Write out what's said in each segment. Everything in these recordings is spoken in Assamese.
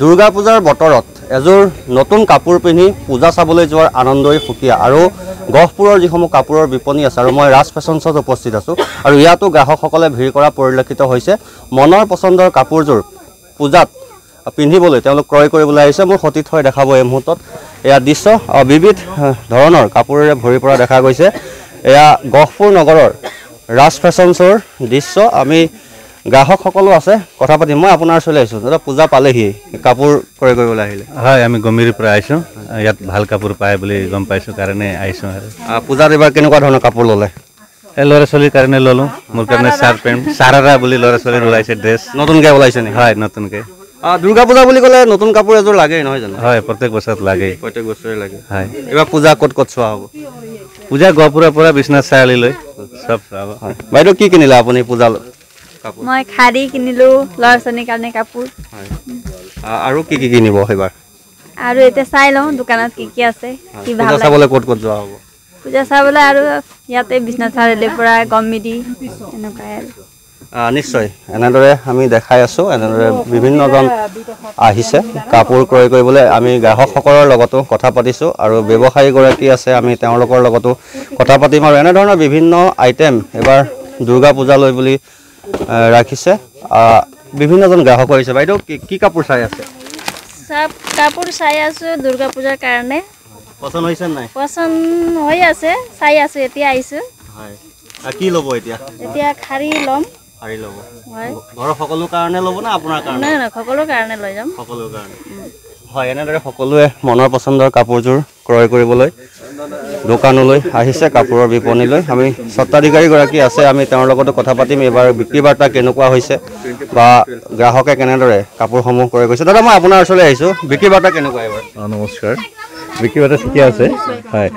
দুৰ্গা পূজাৰ বতৰত এযোৰ নতুন কাপোৰ পিন্ধি পূজা চাবলৈ যোৱাৰ আনন্দই সুকীয়া আৰু গহপুৰৰ যিসমূহ কাপোৰৰ বিপণী আছে আৰু মই ৰাজ ফেশ্বনছত উপস্থিত আছোঁ আৰু ইয়াতো গ্ৰাহকসকলে ভিৰ কৰা পৰিলক্ষিত হৈছে। মনৰ পচন্দৰ কাপোৰযোৰ পূজাত পিন্ধিবলৈ তেওঁলোক ক্ৰয় কৰিবলৈ আহিছে। মোৰ সতীৰ্থ হৈ দেখাব এই মুহূৰ্তত। এয়া দৃশ্য বিবিধ ধৰণৰ কাপোৰেৰে ভৰি পৰা দেখা গৈছে। এয়া গহপুৰ নগৰৰ ৰাজ ফেশ্বনছৰ দৃশ্য। আমি গ্ৰাহকসকলো আছে কথা পাতিম মই আপোনাৰ ওচৰলৈ আহিছোঁ। দাদা পূজা পালেহি। কাপোৰ ক্ৰয় কৰিবলৈ আহিলে। হয় আমি গম্ভীৰৰ পৰা আহিছোঁ। ইয়াত ভাল কাপোৰ পায় বুলি গম পাইছোঁ কাৰণে আহিছোঁ আৰু। পূজাত এইবাৰ কেনেকুৱা ধৰণৰ কাপোৰ ল'লে? এই ল'ৰা ছোৱালীৰ কাৰণে ল'লোঁ। মোৰ কাৰণে চাৰ্ট পেণ্ট। চাৰাৰা বুলি ল'ৰা ছোৱালীৰ ওলাইছে ড্ৰেছ। নতুনকৈ ওলাইছে নেকি? হয় নতুনকৈ। দুৰ্গা পূজা বুলি ক'লে নতুন কাপোৰ এযোৰ লাগেই নহয় জানো? হয় প্ৰত্যেক বছৰত লাগেই। প্ৰত্যেক বছৰে লাগে। হয়। এইবাৰ পূজা ক'ত ক'ত চোৱা হ'ব? পূজা গহপুৰৰ পৰা বিশ্বনাথ চাৰিআলিলৈ। চব চাব হয়। বাইদেউ কি কিনিলে আপুনি পূজা? কাপোৰ? মই শাৰী কিনিলোঁ ল'ৰা ছোৱালীৰ কাৰণে কাপোৰ। আৰু কি কি কিনিব এইবাৰ? আৰু এতিয়া চাই লওঁ দোকানত কি কি আছে কি ভাল চাবলৈ ক'ত ক'ত যোৱা হ'ব? পূজা চাবলৈ আৰু ইয়াতে বিশ্বনাথ চাৰিআলিৰ পৰা গম্মিদি এনেকুৱাই আৰু। নিশ্চয়। এনেদৰে আমি দেখাই আছোঁ এনেদৰে বিভিন্নজন আহিছে। কাপোৰ ক্ৰয় কৰিবলৈ আমি গ্ৰাহকসকলৰ লগতো কথা পাতিছোঁ আৰু ব্যৱসায়ীগৰাকী আছে আমি তেওঁলোকৰ লগতো কথা পাতিম আৰু এনেধৰণৰ বিভিন্ন আইটেম এইবাৰ দুৰ্গা পূজালৈ বুলি ৰাখিছে। বিভিন্নজন গ্ৰাহক আহিছে। বাইদেউ কি কি কাপোৰ চাই আছে? চব কাপোৰ চাই আছোঁ দুৰ্গা পূজাৰ কাৰণে। পচন্দ হৈছে নাই? পচন্দ হৈ আছে চাই আছোঁ এতিয়া আহিছোঁ। হয়। কি ল'ব এতিয়া? এতিয়া শাৰী ল'ম। শাৰী ল'ব। হয়। ঘৰৰ সকলো কাৰণে ল'ব নে আপোনাৰ কাৰণে? নহয় নহয় সকলো কাৰণে লৈ যাম। সকলোৰ কাৰণে। হয় এনেদৰে সকলোৱে মনৰ পচন্দৰ কাপোৰযোৰ ক্ৰয় কৰিবলৈ দোকানলৈ আহিছে কাপোৰৰ বিপণীলৈ। আমি স্বত্বাধিকাৰীগৰাকী আছে আমি তেওঁৰ লগতো কথা পাতিম এইবাৰ বিক্ৰী বাৰ্তা কেনেকুৱা হৈছে বা গ্ৰাহকে কেনেদৰে কাপোৰসমূহ ক্ৰয় কৰিছে। দাদা মই আপোনাৰ ওচৰলৈ আহিছোঁ। বিক্ৰী বাৰ্তা কেনেকুৱা এইবাৰ? নমস্কাৰ। বিক্ৰী বাৰ্তা ঠিকে আছে। হয়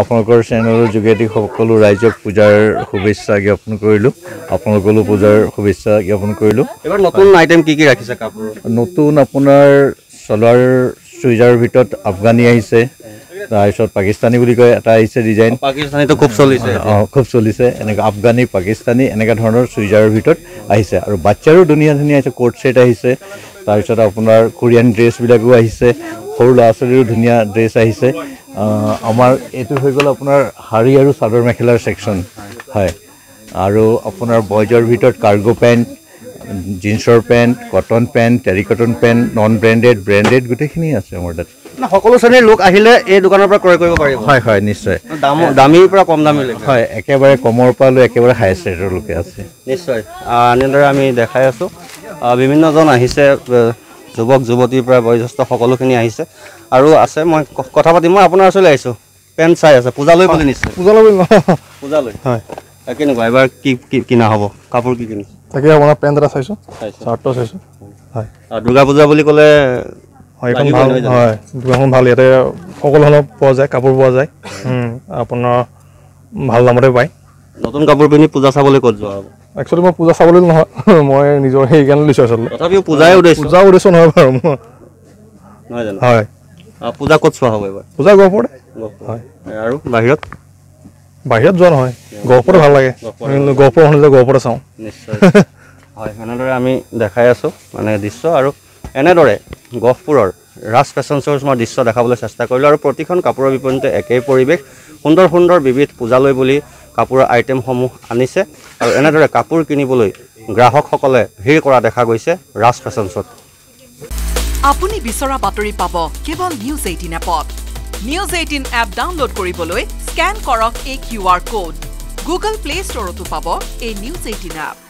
আপোনালোকৰ চেনেলৰ যোগেদি সকলো ৰাইজক পূজাৰ শুভেচ্ছা জ্ঞাপন কৰিলোঁ। আপোনালোকলৈ পূজাৰ শুভেচ্ছা জ্ঞাপন কৰিলোঁ। এইবাৰ নতুন আইটেম কি কি ৰাখিছে কাপোৰ নতুন আপোনাৰ চলোৱাৰ চুইজাৰৰ ভিতৰত আফগানী আহিছে তাৰপিছত পাকিস্তানী বুলি কয় এটা আহিছে ডিজাইন পাকিস্তানীটো খুব চলিছে। অঁ খুব চলিছে এনেকৈ আফগানী পাকিস্তানী এনেকুৱা ধৰণৰ চুইজাৰৰ ভিতৰত আহিছে। আৰু বাচ্ছাৰো ধুনীয়া ধুনীয়া আহিছে কোট ছেট আহিছে তাৰপিছত আপোনাৰ কোৰিয়ান ড্ৰেছবিলাকো আহিছে সৰু ল'ৰা ছোৱালীৰো ধুনীয়া ড্ৰেছ আহিছে। আহ, আমাৰ এইটো হৈ গ'ল আপোনাৰ শাৰী আৰু চাদৰ মেখেলাৰ ছেকশ্যন হয়। আৰু আপোনাৰ বয়জৰ ভিতৰত কাৰ্গো পেণ্ট জিন্সৰ pant cotton pant terry cotton pant non branded branded গোটেইখিনি আছে আমাৰ তাত। সকলো শ্ৰেণীৰ লোক আহিলে এই দোকানৰ পৰা ক্ৰয় কৰিব পাৰিব। হয় হয় নিশ্চয়। দাম দামীৰ পৰা কম দামীলৈকে হয় একেবাৰে কমৰ পৰা লৈ একেবাৰে হায়েষ্ট ৰেটৰলৈকে আছে। নিশ্চয়। এনেদৰে আমি দেখাই আছোঁ। বিভিন্নজন আহিছে আহ, যুৱক যুৱতীৰ পৰা বয়োজ্যেষ্ঠ সকলোখিনি আহিছে। আৰু আছে মই কথা পাতিম। মই আপোনাৰ ওচৰলৈ আহিছোঁ। পেণ্ট চাই আছে। পূজালৈ বুলি নিশ্চয়। পূজালৈ পূজালৈ হয়। কেনেকুৱা? এবাৰ কি কি কিনা হ'ব? কাপোৰ কি কিনিছে? তাকে আপোনাৰ পেণ্ট এটা চাইছোঁ। চাৰ্টটো চাইছোঁ। হয়। দুৰ্গা পূজা বুলি ক'লে হয় এইখন ভাল? হয় দোকানখন ভাল। ইয়াতে সকলো ধৰণৰ পোৱা যায় কাপোৰ পোৱা যায়। আপোনাৰ ভাল দামতে পায়। নতুন কাপোৰ পিন্ধি পূজা চাবলৈ ক'ত যোৱা হ'ব? একচুৱেলি মই পূজা চাবলৈ নহয়। মই নিজৰ সেইকাৰণে লৈছোঁ আচলতে। তথাপিও পূজাই উদ্দেশ্য। পূজা উদ্দেশ্য নহয় বাৰু মোৰ। নহয় জানো? হয়। পূজা ক'ত চোৱা হ'ব এইবাৰ? পূজা গহপুৰতে। হয়। আৰু বাহিৰত? বাহিৰত যোৱা নহয় গহপুৰতে ভাল লাগে। গহপুৰ শুনিলে গহপুৰতে চাওঁ। নিশ্চয় হয় এনেদৰে আমি দেখাই আছোঁ মানে দৃশ্য আৰু এনেদৰে গহপুৰৰ ৰাজ ফেশ্বন শ্ব'ৰ মই দৃশ্য দেখাবলৈ চেষ্টা কৰিলোঁ আৰু প্ৰতিখন কাপোৰৰ বিপণীতে একেই পৰিৱেশ সুন্দৰ সুন্দৰ বিবিধ পূজালৈ বুলি কাপোৰৰ আইটেমসমূহ আনিছে আৰু এনেদৰে কাপোৰ কিনিবলৈ গ্ৰাহকসকলে ভিৰ কৰা দেখা গৈছে ৰাজ ফেশ্বন শ্ব'ত। আপুনি বিচৰা বাতৰি পাব কেৱল নিউজ এইটিন এপত। নিউজ এইটিন এপ ডাউনলোড কৰিবলৈ স্কেন কৰক এই Q R code. Google play ষ্টৰতো পাব এই নিউজ এইটিন এপ